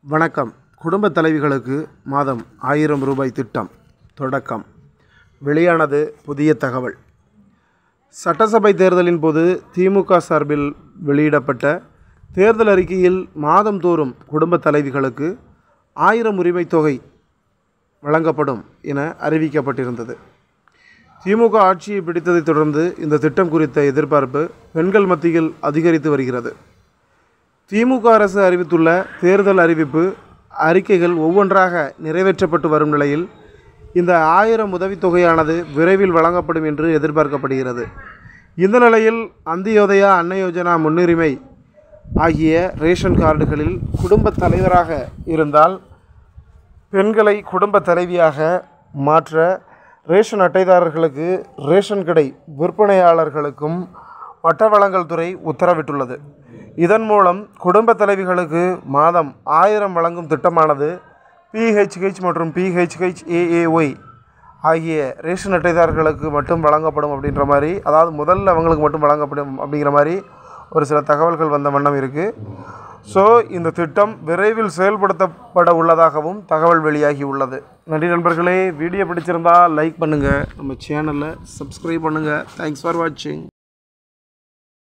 வணக்கம். குடும்பத் தலைவிகளுக்கு மாதம் ஆயிரம் ரூபாய் திட்டம். தொடக்கம். வெளியானது புதிய தகவல். சட்டசபை தேர்தலின் போது திமுக சார்பில் வெளியிடப்பட்ட தேர்தல் அறிக்கையில் மாதந்தோறும் குடும்பத் தலைவிகளுக்கு ஆயிரம் உரிமைத் தொகை வழங்கப்படும் என அறிவிக்கப்பட்டிருந்தது. திமுக ஆட்சியை பிடித்ததைத் தொடர்ந்து இந்த திட்டம் குறித்த எதிர்பார்ப்பு பெண்கள் மத்தியில் அதிகரித்து வருகிறது. திமுக அரசு அறிவித்துள்ள தேர்தல் அறிவிப்பு அறிக்கைகள் ஒவ்வொன்றாக நிறைவேற்றப்பட்டு வரும் நிலையில் இந்த ஆயிரம் உதவித்தொகையானது விரைவில் வழங்கப்படும் என்று எதிர்பார்க்கப்படுகிறது. இந்த நிலையில் அந்தியோதயா அன்ன யோஜனா முன்னுரிமை ஆகிய ரேஷன் கார்டுகளில் குடும்பத் தலைவராக இருந்தால் பெண்களை குடும்ப தலைவியாக மாற்ற ரேஷன் அட்டைதாரர்களுக்கு ரேஷன் கடை விற்பனையாளர்களுக்கும் வட்டவளங்கள் துறை உத்தரவிட்டுள்ளது. இதன் மூலம் குடும்ப தலைவிகளுக்கு மாதம் ஆயிரம் வழங்கும் திட்டமானது பிஹெச்ஹெச் மற்றும் பிஹெச்ஹெச் ஏஏஒய் ஆகிய ரேஷன் அட்டைதாரர்களுக்கு மட்டும் வழங்கப்படும் அப்படின்ற மாதிரி அதாவது முதல்ல அவங்களுக்கு மட்டும் வழங்கப்படும் அப்படிங்கிற மாதிரி ஒரு சில தகவல்கள் வந்த வண்ணம் இருக்குது ஸோ இந்த திட்டம் விரைவில் செயல்படுத்தப்பட உள்ளதாகவும் தகவல் வெளியாகி உள்ளது. நன்றி நண்பர்களே. வீடியோ பிடிச்சிருந்தால் லைக் பண்ணுங்கள் நம்ம சேனலை சப்ஸ்கிரைப் பண்ணுங்கள் தேங்க்ஸ் ஃபார் வாட்சிங்